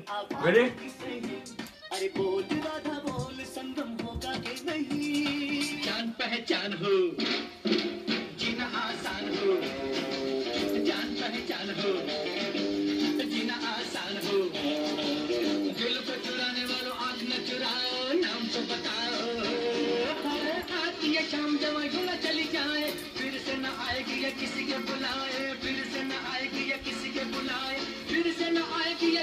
Ready? अरे बोल राधा बोल संगम नहीं? जान पहचान हो जीना आसान हो। जान पहचान हो जीना आसान हो। दिल को चुराने वालों आँख न चुराओ नाम तो बताओ। अरे आती चली जाए फिर से न आएगी या किसी के बुलाए फिर से न आएगी या किसी के बुलाए फिर से न आएगी या